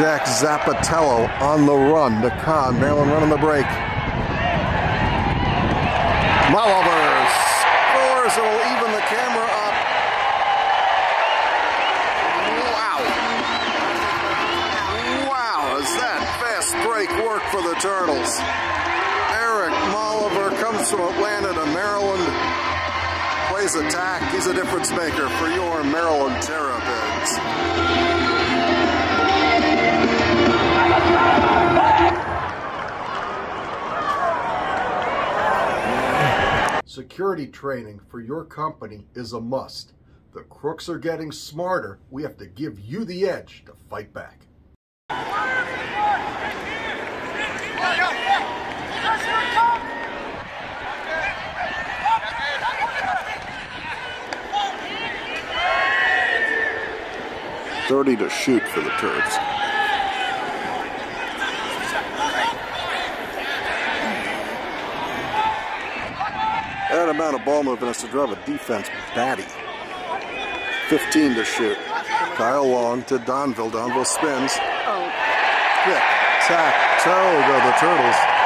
Jack Zappatello on the run to Khan. Maryland running the break. Malaver scores. It'll even the camera up. Wow. Wow, is that fast break work for the Turtles? Eric Malaver comes from Atlanta to Maryland. Plays attack. He's a difference maker for your Maryland Terrapins. Security training for your company is a must. The crooks are getting smarter. We have to give you the edge to fight back. Thirty to shoot for the Terps. That amount of ball movement has to drive a defense batty. 15 to shoot. Kyle Long to Donville. Donville spins. Oh. Pick, tack, toe go the Turtles.